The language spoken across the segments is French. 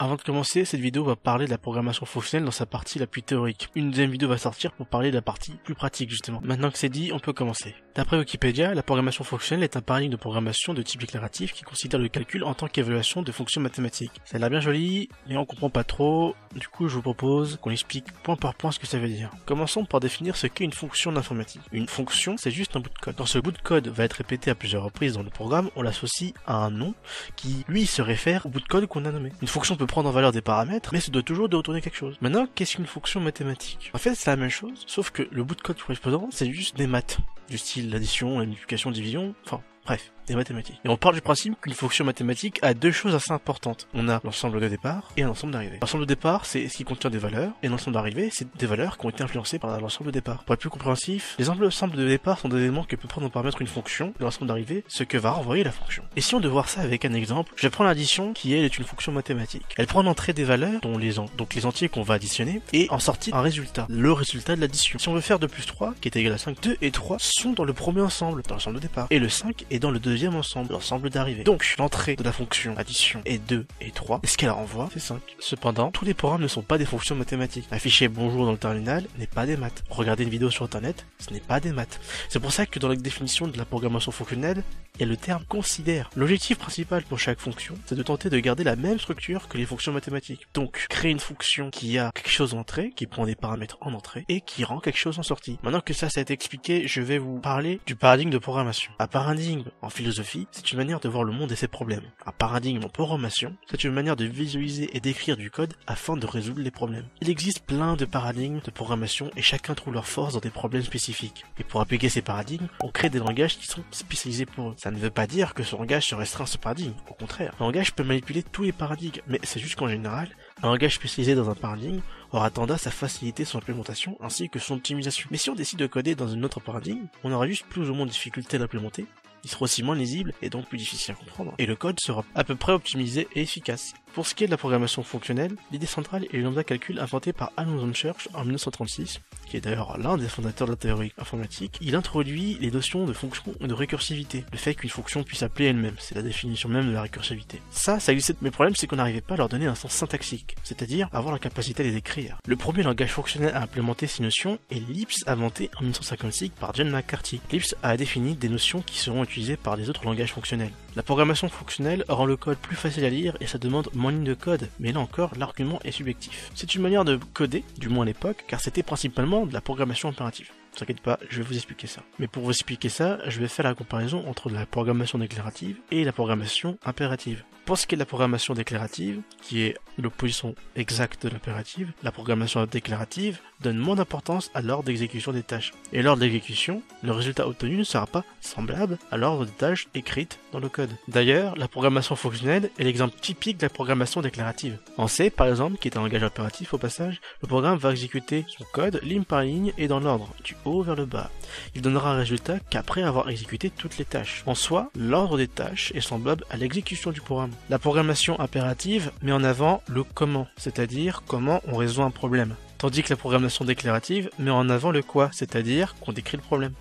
Avant de commencer, cette vidéo va parler de la programmation fonctionnelle dans sa partie la plus théorique. Une deuxième vidéo va sortir pour parler de la partie plus pratique justement. Maintenant que c'est dit, on peut commencer. D'après Wikipédia, la programmation fonctionnelle est un paradigme de programmation de type déclaratif qui considère le calcul en tant qu'évaluation de fonctions mathématiques. Ça a l'air bien joli, mais on comprend pas trop, du coup je vous propose qu'on explique point par point ce que ça veut dire. Commençons par définir ce qu'est une fonction d'informatique. Une fonction, c'est juste un bout de code. Quand ce bout de code va être répété à plusieurs reprises dans le programme, on l'associe à un nom qui, lui, se réfère au bout de code qu'on a nommé. Une fonction peut prendre en valeur des paramètres, mais ça doit toujours de retourner quelque chose. Maintenant, qu'est-ce qu'une fonction mathématique? En fait, c'est la même chose, sauf que le bout de code correspondant, c'est juste des maths, du style l'addition, la multiplication, division, enfin, bref des mathématiques. Et on part du principe qu'une fonction mathématique a deux choses assez importantes. On a l'ensemble de départ et un ensemble d'arrivée. L'ensemble de départ, c'est ce qui contient des valeurs, et l'ensemble d'arrivée, c'est des valeurs qui ont été influencées par l'ensemble de départ. Pour être plus compréhensif, les ensembles de départ sont des éléments que peut prendre en paramètre une fonction, et l'ensemble d'arrivée, ce que va renvoyer la fonction. Et si on devait voir ça avec un exemple, je prendre l'addition qui elle est une fonction mathématique. Elle prend en entrée des valeurs, dont les, donc les entiers qu'on va additionner, et en sortie un résultat, le résultat de l'addition. Si on veut faire 2 plus 3, qui est égal à 5, 2 et 3 sont dans le premier ensemble, dans l'ensemble de départ, et le 5 est dans le deuxième ensemble, l'ensemble d'arrivée. Donc, l'entrée de la fonction addition est 2 et 3, et ce qu'elle renvoie, c'est 5. Cependant, tous les programmes ne sont pas des fonctions mathématiques. Afficher bonjour dans le terminal n'est pas des maths. Regarder une vidéo sur internet, ce n'est pas des maths. C'est pour ça que dans la définition de la programmation fonctionnelle, il y a le terme considère. L'objectif principal pour chaque fonction, c'est de tenter de garder la même structure que les fonctions mathématiques. Donc, créer une fonction qui a quelque chose en entrée, qui prend des paramètres en entrée, et qui rend quelque chose en sortie. Maintenant que ça, ça a été expliqué, je vais vous parler du paradigme de programmation. Un paradigme, en philosophie, c'est une manière de voir le monde et ses problèmes. Un paradigme en programmation, c'est une manière de visualiser et d'écrire du code afin de résoudre les problèmes. Il existe plein de paradigmes de programmation et chacun trouve leur force dans des problèmes spécifiques. Et pour appliquer ces paradigmes, on crée des langages qui sont spécialisés pour eux. Ça ne veut pas dire que ce langage se restreint à ce paradigme, au contraire. Un langage peut manipuler tous les paradigmes, mais c'est juste qu'en général, un langage spécialisé dans un paradigme aura tendance à faciliter son implémentation ainsi que son optimisation. Mais si on décide de coder dans un autre paradigme, on aura juste plus ou moins de difficultés d'implémenter, il sera aussi moins lisible et donc plus difficile à comprendre. Et le code sera à peu près optimisé et efficace. Pour ce qui est de la programmation fonctionnelle, l'idée centrale est le lambda calcul inventé par Alan Church en 1936, qui est d'ailleurs l'un des fondateurs de la théorie informatique. Il introduit les notions de fonction et de récursivité, le fait qu'une fonction puisse appeler elle-même, c'est la définition même de la récursivité. Ça, ça existait, mais le problème c'est qu'on n'arrivait pas à leur donner un sens syntaxique, c'est-à-dire avoir la capacité de les écrire. Le premier langage fonctionnel à implémenter ces notions est Lisp inventé en 1955 par John McCarthy. Lisp a défini des notions qui seront utilisées par les autres langages fonctionnels. La programmation fonctionnelle rend le code plus facile à lire et ça demande moins de code, mais là encore, l'argument est subjectif. C'est une manière de coder, du moins à l'époque, car c'était principalement de la programmation impérative. Ne t'inquiète pas, je vais vous expliquer ça. Mais pour vous expliquer ça, je vais faire la comparaison entre la programmation déclarative et la programmation impérative. Pour ce qui est de la programmation déclarative, qui est l'opposition exacte de l'impérative, la programmation déclarative donne moins d'importance à l'ordre d'exécution des tâches. Et lors de l'exécution, le résultat obtenu ne sera pas semblable à l'ordre des tâches écrites dans le code. D'ailleurs, la programmation fonctionnelle est l'exemple typique de la programmation déclarative. En C, par exemple, qui est un langage impératif au passage, le programme va exécuter son code ligne par ligne et dans l'ordre, du vers le bas. Il donnera un résultat qu'après avoir exécuté toutes les tâches. En soi, l'ordre des tâches est semblable à l'exécution du programme. La programmation impérative met en avant le comment, c'est-à-dire comment on résout un problème, tandis que la programmation déclarative met en avant le quoi, c'est-à-dire qu'on décrit le problème.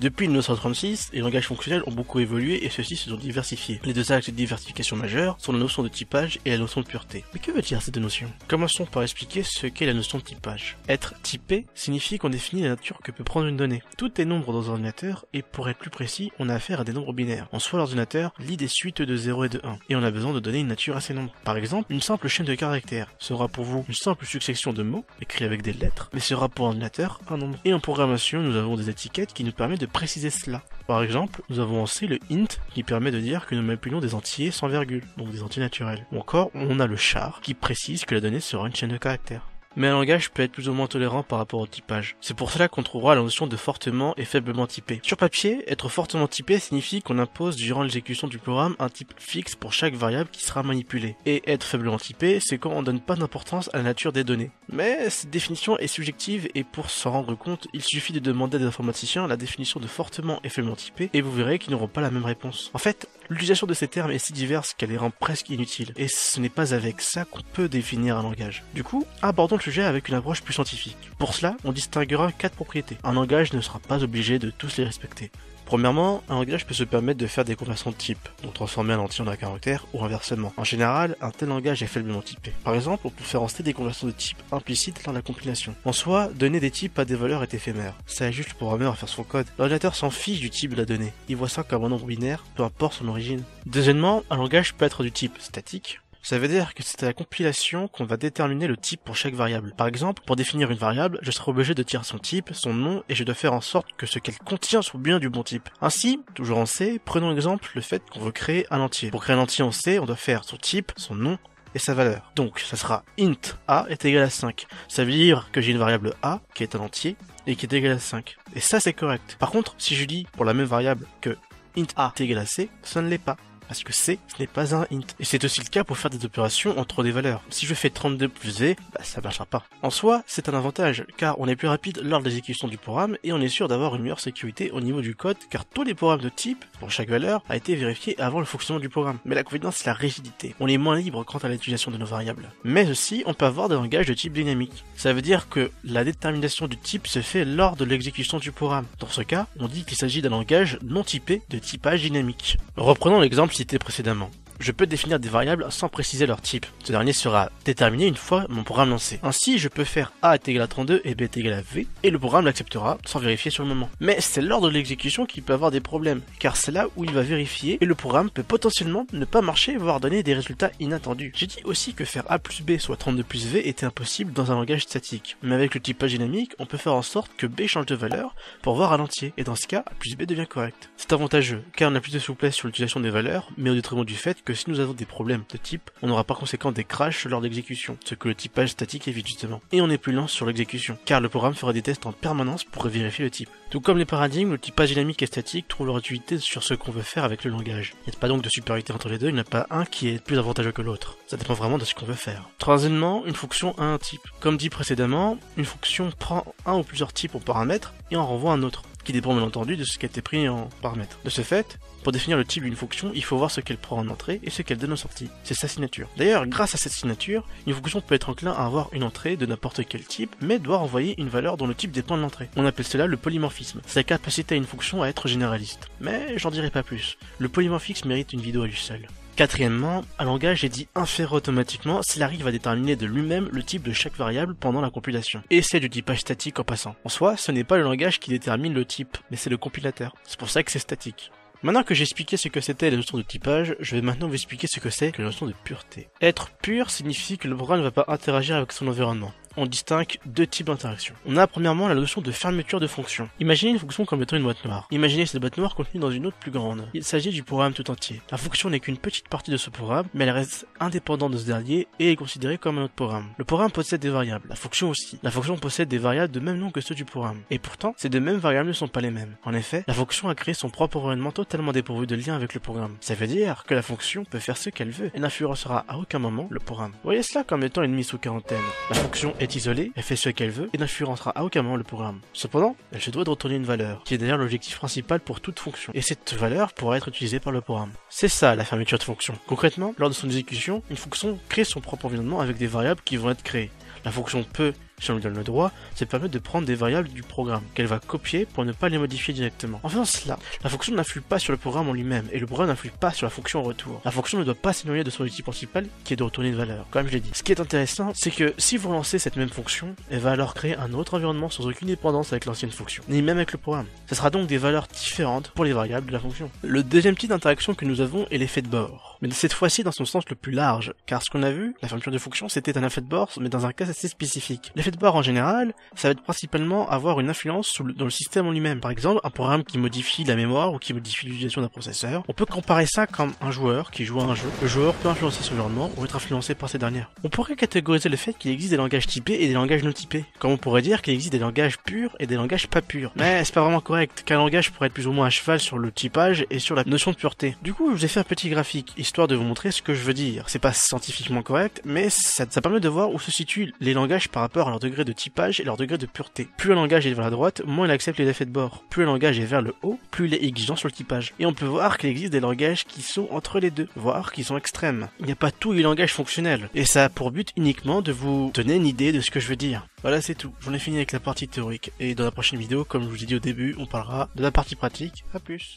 Depuis 1936, les langages fonctionnels ont beaucoup évolué et ceux-ci se sont diversifiés. Les deux axes de diversification majeures sont la notion de typage et la notion de pureté. Mais que veut dire ces deux notions Commençons par expliquer ce qu'est la notion de typage. Être typé signifie qu'on définit la nature que peut prendre une donnée. Tout est nombre dans un ordinateur et pour être plus précis, on a affaire à des nombres binaires. En soi, l'ordinateur lit des suites de 0 et de 1 et on a besoin de donner une nature à ces nombres. Par exemple, une simple chaîne de caractères sera pour vous une simple succession de mots écrits avec des lettres, mais sera pour l'ordinateur un nombre. Et en programmation, nous avons des étiquettes qui nous permettent de préciser cela. Par exemple, nous avons C le int qui permet de dire que nous manipulons des entiers sans virgule, donc des entiers naturels. Ou encore, on a le char qui précise que la donnée sera une chaîne de caractères mais un langage peut être plus ou moins tolérant par rapport au typage. C'est pour cela qu'on trouvera la notion de fortement et faiblement typé. Sur papier, être fortement typé signifie qu'on impose durant l'exécution du programme un type fixe pour chaque variable qui sera manipulée. Et être faiblement typé, c'est quand on donne pas d'importance à la nature des données. Mais cette définition est subjective et pour s'en rendre compte, il suffit de demander à des informaticiens la définition de fortement et faiblement typé et vous verrez qu'ils n'auront pas la même réponse. En fait, l'utilisation de ces termes est si diverse qu'elle les rend presque inutiles et ce n'est pas avec ça qu'on peut définir un langage. Du coup, abordons sujet avec une approche plus scientifique. Pour cela, on distinguera quatre propriétés. Un langage ne sera pas obligé de tous les respecter. Premièrement, un langage peut se permettre de faire des conversions de type, donc transformer un entier en un caractère ou inversement. En général, un tel langage est faiblement typé. Par exemple, on peut faire rentrer des conversions de type implicites lors de la compilation. En soi, donner des types à des valeurs est éphémère. Ça aide juste le programmeur à faire son code. L'ordinateur s'en fiche du type de la donnée. Il voit ça comme un nombre binaire, peu importe son origine. Deuxièmement, un langage peut être du type statique, ça veut dire que c'est à la compilation qu'on va déterminer le type pour chaque variable. Par exemple, pour définir une variable, je serai obligé de tirer son type, son nom, et je dois faire en sorte que ce qu'elle contient soit bien du bon type. Ainsi, toujours en C, prenons exemple le fait qu'on veut créer un entier. Pour créer un entier en C, on doit faire son type, son nom, et sa valeur. Donc, ça sera int a est égal à 5. Ça veut dire que j'ai une variable a, qui est un entier, et qui est égal à 5. Et ça, c'est correct. Par contre, si je dis pour la même variable que int a est égal à c, ça ne l'est pas parce que C, ce n'est pas un int. Et c'est aussi le cas pour faire des opérations entre des valeurs. Si je fais 32 plus V, bah, ça marchera pas. En soi, c'est un avantage, car on est plus rapide lors de l'exécution du programme et on est sûr d'avoir une meilleure sécurité au niveau du code, car tous les programmes de type, pour chaque valeur, a été vérifié avant le fonctionnement du programme. Mais la convenance, c'est la rigidité. On est moins libre quant à l'utilisation de nos variables. Mais aussi, on peut avoir des langages de type dynamique. Ça veut dire que la détermination du type se fait lors de l'exécution du programme. Dans ce cas, on dit qu'il s'agit d'un langage non typé de typage dynamique. Reprenons l'exemple cité précédemment je peux définir des variables sans préciser leur type. Ce dernier sera déterminé une fois mon programme lancé. Ainsi, je peux faire A est égal à 32 et B est égal à V, et le programme l'acceptera sans vérifier sur le moment. Mais c'est lors de l'exécution qu'il peut avoir des problèmes, car c'est là où il va vérifier et le programme peut potentiellement ne pas marcher, voire donner des résultats inattendus. J'ai dit aussi que faire A plus B soit 32 plus V était impossible dans un langage statique. Mais avec le typage dynamique, on peut faire en sorte que B change de valeur pour voir à l'entier, et dans ce cas, A plus B devient correct. C'est avantageux, car on a plus de souplesse sur l'utilisation des valeurs, mais au détriment du fait que si nous avons des problèmes de type, on aura par conséquent des crashs lors d'exécution, ce que le typage statique évite justement. Et on est plus lent sur l'exécution, car le programme fera des tests en permanence pour vérifier le type. Tout comme les paradigmes, le typage dynamique et statique trouvent leur utilité sur ce qu'on veut faire avec le langage. Il n'y a pas donc de supériorité entre les deux, il n'y en a pas un qui est plus avantageux que l'autre. Ça dépend vraiment de ce qu'on veut faire. Troisièmement, une fonction a un type. Comme dit précédemment, une fonction prend un ou plusieurs types en paramètres et en renvoie un autre qui dépend bien entendu de ce qui a été pris en paramètres. De ce fait, pour définir le type d'une fonction, il faut voir ce qu'elle prend en entrée et ce qu'elle donne en sortie. C'est sa signature. D'ailleurs, grâce à cette signature, une fonction peut être enclin à avoir une entrée de n'importe quel type, mais doit envoyer une valeur dont le type dépend de l'entrée. On appelle cela le polymorphisme. C'est la capacité à une fonction à être généraliste. Mais j'en dirai pas plus. Le polymorphisme mérite une vidéo à lui seul. Quatrièmement, un langage est dit inféré automatiquement s'il arrive à déterminer de lui-même le type de chaque variable pendant la compilation. Et c'est du typage statique en passant. En soi, ce n'est pas le langage qui détermine le type, mais c'est le compilateur. C'est pour ça que c'est statique. Maintenant que j'ai expliqué ce que c'était la notion de typage, je vais maintenant vous expliquer ce que c'est que la notion de pureté. Être pur signifie que le programme ne va pas interagir avec son environnement on distingue deux types d'interactions. On a premièrement la notion de fermeture de fonction. Imaginez une fonction comme étant une boîte noire. Imaginez cette boîte noire contenue dans une autre plus grande. Il s'agit du programme tout entier. La fonction n'est qu'une petite partie de ce programme, mais elle reste indépendante de ce dernier et est considérée comme un autre programme. Le programme possède des variables, la fonction aussi. La fonction possède des variables de même nom que ceux du programme. Et pourtant, ces deux mêmes variables ne sont pas les mêmes. En effet, la fonction a créé son propre environnement totalement dépourvu de lien avec le programme. Ça veut dire que la fonction peut faire ce qu'elle veut et n'influencera à aucun moment le programme. voyez cela comme étant une mise sous quarantaine. La fonction est isolée, elle fait ce qu'elle veut et n'influencera à aucun moment le programme. Cependant, elle se doit de retourner une valeur, qui est d'ailleurs l'objectif principal pour toute fonction, et cette valeur pourra être utilisée par le programme. C'est ça la fermeture de fonction. Concrètement, lors de son exécution, une fonction crée son propre environnement avec des variables qui vont être créées. La fonction peut si on lui donne le droit, ça permet de prendre des variables du programme, qu'elle va copier pour ne pas les modifier directement. En faisant cela, la fonction n'influe pas sur le programme en lui-même, et le programme n'influe pas sur la fonction en retour. La fonction ne doit pas s'éloigner de son outil principal, qui est de retourner une valeur, comme je l'ai dit. Ce qui est intéressant, c'est que si vous lancez cette même fonction, elle va alors créer un autre environnement sans aucune dépendance avec l'ancienne fonction, ni même avec le programme. Ce sera donc des valeurs différentes pour les variables de la fonction. Le deuxième type d'interaction que nous avons est l'effet de bord, mais cette fois-ci dans son sens le plus large, car ce qu'on a vu, la fermeture de fonction, c'était un effet de bord, mais dans un cas assez spécifique. L'effet de bord en général, ça va être principalement avoir une influence dans le système en lui-même. Par exemple, un programme qui modifie la mémoire ou qui modifie l'utilisation d'un processeur. On peut comparer ça comme un joueur qui joue à un jeu. Le joueur peut influencer son environnement ou être influencé par ces dernières. On pourrait catégoriser le fait qu'il existe des langages typés et des langages non typés. Comme on pourrait dire qu'il existe des langages purs et des langages pas purs. Mais c'est pas vraiment correct, qu'un langage pourrait être plus ou moins à cheval sur le typage et sur la notion de pureté. Du coup, je vous ai fait un petit graphique, histoire de vous montrer ce que je veux dire. C'est pas scientifiquement correct, mais ça, ça permet de voir où se situent les langages par rapport à leur degré de typage et leur degré de pureté. Plus un langage est vers la droite, moins il accepte les effets de bord. Plus un langage est vers le haut, plus il est exigeant sur le typage. Et on peut voir qu'il existe des langages qui sont entre les deux, voire qui sont extrêmes. Il n'y a pas tous les langages fonctionnels. Et ça a pour but uniquement de vous donner une idée de ce que je veux dire. Voilà, c'est tout. J'en ai fini avec la partie théorique. Et dans la prochaine vidéo, comme je vous ai dit au début, on parlera de la partie pratique. A plus.